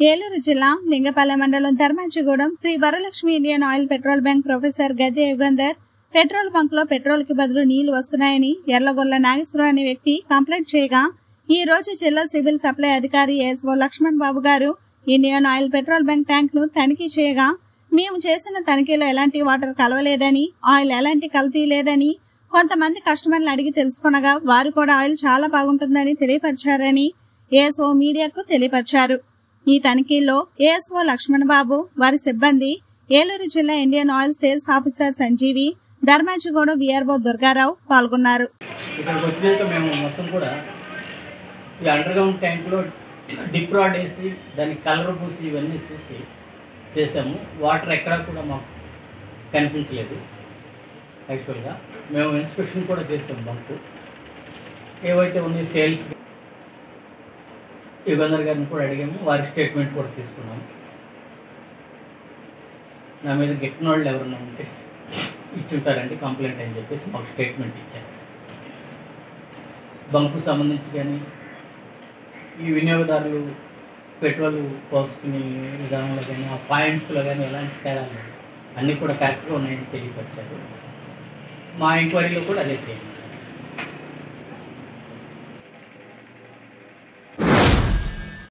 ఏలూరు జిల్లా లింగపల్లె మండలం Dharmajigudem Sri Varalakshmi Indian oil petrol bank professor Gadde Yugandhar petrol బంక్లో పెట్రోల్కి బదులు నీళ్ళు వస్తున్నాయని ఎర్లగొల్ల నాగేశ్వరరావు అనే వ్యక్తి కంప్లైంట్ చేయగా ఈ రోజు జిల్లా సివిల్ సప్లై అధికారి SO Lakshman Babu garu Indian oil petrol bunk ట్యాంక్ను తనిఖీ చేయగా మేము చేసిన తనిఖీలో ఎలాంటి వాటర్ కలవలేదని ఆయిల్ ఎలాంటి కల్తీ లేదని కొంతమంది కస్టమర్లు అడిగి తెలుసుకొనగా వారు కూడా ఆయిల్ చాలా బాగుంటుందని తెలియపరిచారని ఏఎస్ఓ మీడియాకు తెలియపరిచారు. ఈ తనిఖీల్లో ఏఎస్ఓ లక్ష్మణ్ బాబు వారి సిబ్బంది ఏలూరు జిల్లా Indian oil sales officer Sanjeevi Dharmajiguda VRO Durgarao పాల్గొన్నారు. ఇక్కడికి వచ్చినాక మేము మొత్తం కూడా ఈ అండర్ గ్రౌండ్ ట్యాంక్లో డిప్ రాడ్ వేసి దానికి కలర్ పూసి ఇవన్నీ చూసి చేసాము వాటర్ ఎక్కడా కూడా మాకు కనిపించలేదు. యాక్చువల్గా మేము ఇన్స్పెక్షన్ కూడా చేసాం బంకు ఏవైతే ఉన్నాయి సేల్స్ యుగంధర్ గారిని కూడా అడిగాము. వారి స్టేట్మెంట్ కూడా తీసుకున్నాము. నా మీద గిట్టిన వాళ్ళు ఎవరన్నా ఉంటే ఇచ్చుంటారండి కంప్లైంట్ అని చెప్పేసి మాకు స్టేట్మెంట్ ఇచ్చారు. బంకు సంబంధించి కానీ ఈ వినియోగదారులు పెట్రోల్ పోసుకునే విధానంలో కానీ ఆ పాయింట్స్లో కానీ ఎలాంటి తేడా అన్నీ కూడా కరెక్ట్గా ఉన్నాయని తెలియపరిచారు. మా ఎంక్వైరీలో కూడా అదే తెలియదు